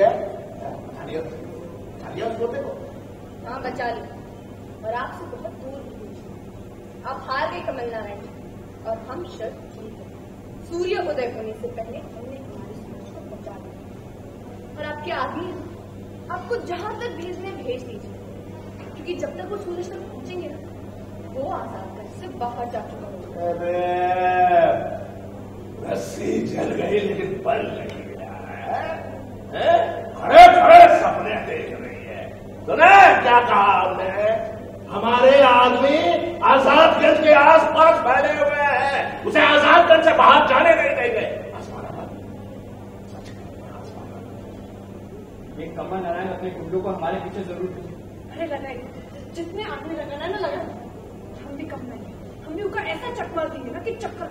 है? खालिया उस को हाँ बचा ली। और आपसे बहुत दूर आप हार गए कमल नारायण और हम शर्त जीत सूर्य उदय होने से पहले हमने हमारे सूर्य को बचा लिया। और आपके आदमी आपको जहाँ तक भेजने भेज दीजिए। क्योंकि जब तक वो सूर्य तक पहुँचेंगे ना वो आज़ाद कर से बाहर जा चुका अरे रस्सी जल गई लेकिन बल नहीं मिला क्या कहा हमने हमारे आदमी आजादगंज के आसपास फैले हुए हैं उसे आजादगंज से बाहर जाने नहीं देंगे आसमान पर। सच आसमान पर। ये कमल नारायण अपने गुंडों को हमारे पीछे ज़रूर अरे लगाए जितने आदमी लगाना है ना लगा हम भी कम नहीं हम भी उनका ऐसा चक्कर देंगे ना कि चक्कर